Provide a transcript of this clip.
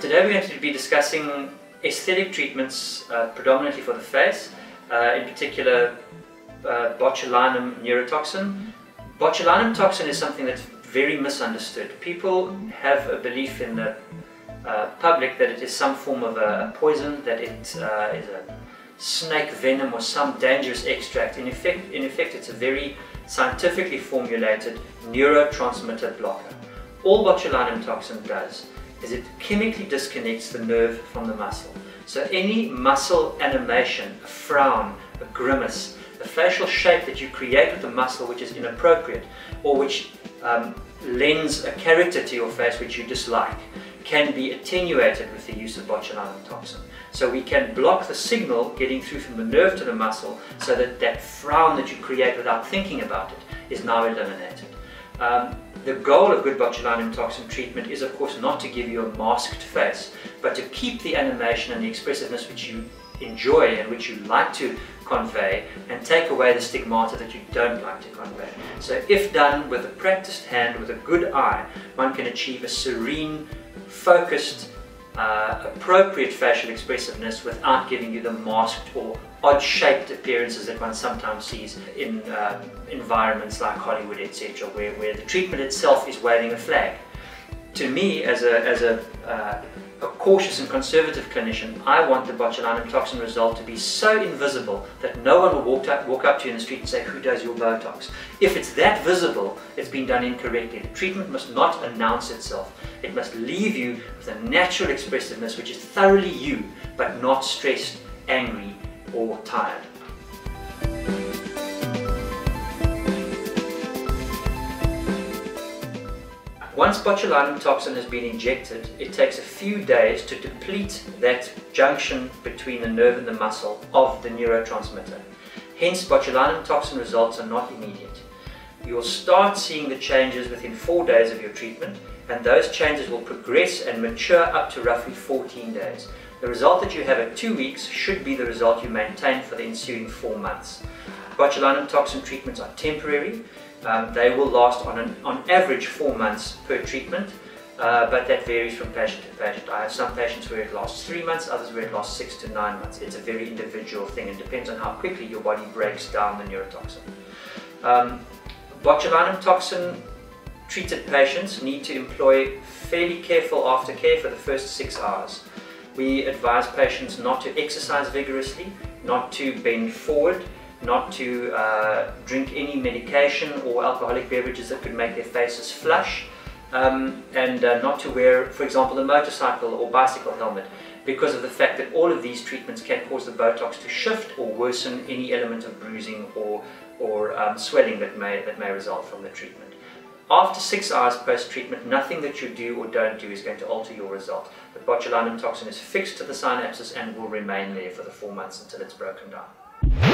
today we're going to be discussing aesthetic treatments uh, predominantly for the face, uh, in particular uh, botulinum neurotoxin. Botulinum toxin is something that's very misunderstood. People have a belief in the uh, public that it is some form of a, poison, that it uh, is a snake venom or some dangerous extract. In effect, in effect, it's a very scientifically formulated neurotransmitter blocker. All botulinum toxin does is it chemically disconnects the nerve from the muscle. So any muscle animation, a frown, a grimace, the facial shape that you create with the muscle which is inappropriate or which um, lends a character to your face which you dislike can be attenuated with the use of botulinum toxin. So we can block the signal getting through from the nerve to the muscle so that that frown that you create without thinking about it is now eliminated. Um, the goal of good botulinum toxin treatment is of course not to give you a masked face, but to keep the animation and the expressiveness which you enjoy and which you like to convey and take away the stigmata that you don't like to convey. So if done with a practiced hand, with a good eye, one can achieve a serene, focused, uh, appropriate facial expressiveness without giving you the masked or odd-shaped appearances that one sometimes sees in uh, environments like Hollywood, etc., where, where the treatment itself is waving a flag. To me, as a, as a, uh, a cautious and conservative clinician, I want the botulinum toxin result to be so invisible that no one will walk up, walk up to you in the street and say, who does your Botox? If it's that visible, it's been done incorrectly. The treatment must not announce itself. It must leave you with a natural expressiveness which is thoroughly you, but not stressed, angry, or tired. Once botulinum toxin has been injected, it takes a few days to deplete that junction between the nerve and the muscle of the neurotransmitter. Hence, botulinum toxin results are not immediate. You will start seeing the changes within four days of your treatment, and those changes will progress and mature up to roughly 14 days. The result that you have at two weeks should be the result you maintain for the ensuing four months. Botulinum toxin treatments are temporary. Um, they will last on, an, on average four months per treatment, uh, but that varies from patient to patient. I have some patients where it lasts three months, others where it lasts six to nine months. It's a very individual thing and depends on how quickly your body breaks down the neurotoxin. Um, botulinum toxin treated patients need to employ fairly careful aftercare for the first six hours. We advise patients not to exercise vigorously, not to bend forward, not to uh, drink any medication or alcoholic beverages that could make their faces flush, um, and uh, not to wear, for example, a motorcycle or bicycle helmet because of the fact that all of these treatments can cause the Botox to shift or worsen any element of bruising or, or um, swelling that may, that may result from the treatment. After six hours post-treatment, nothing that you do or don't do is going to alter your result. The botulinum toxin is fixed to the synapses and will remain there for the four months until it's broken down.